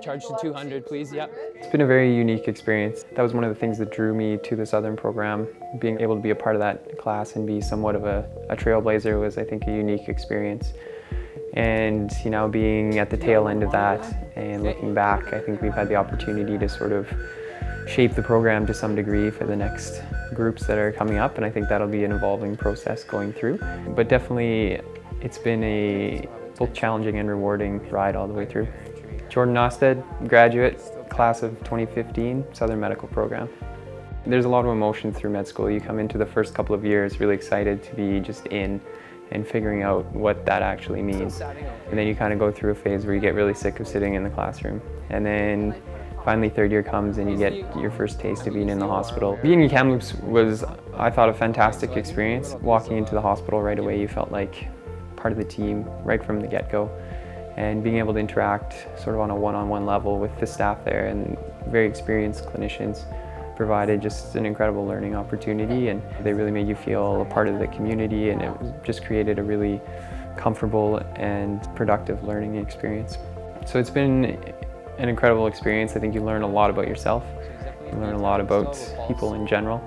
Charge to 200, please. Yep. It's been a very unique experience. That was one of the things that drew me to the Southern program. Being able to be a part of that class and be somewhat of a, a trailblazer was, I think, a unique experience. And you know, being at the tail end of that and looking back, I think we've had the opportunity to sort of shape the program to some degree for the next groups that are coming up, and I think that'll be an evolving process going through. But definitely, it's been a both challenging and rewarding ride all the way through. Jordan Nostedt, graduate, class of 2015, Southern Medical Program. There's a lot of emotion through med school. You come into the first couple of years really excited to be just in and figuring out what that actually means. And then you kind of go through a phase where you get really sick of sitting in the classroom. And then finally third year comes and you get your first taste of being in the hospital. Being in Kamloops was, I thought, a fantastic experience. Walking into the hospital right away, you felt like part of the team right from the get-go and being able to interact sort of on a one-on-one -on -one level with the staff there and very experienced clinicians provided just an incredible learning opportunity and they really made you feel a part of the community and it just created a really comfortable and productive learning experience. So it's been an incredible experience. I think you learn a lot about yourself. You learn a lot about people in general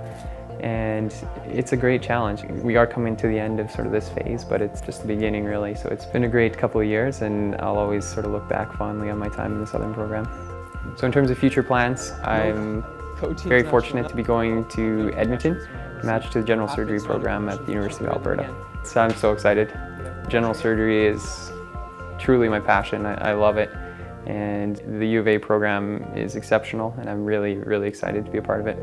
and it's a great challenge. We are coming to the end of sort of this phase, but it's just the beginning really. So it's been a great couple of years and I'll always sort of look back fondly on my time in the Southern program. So in terms of future plans, I'm very fortunate to be going to Edmonton, match to the general surgery program at the University of Alberta. So I'm so excited. General surgery is truly my passion. I, I love it. And the U of A program is exceptional and I'm really, really excited to be a part of it.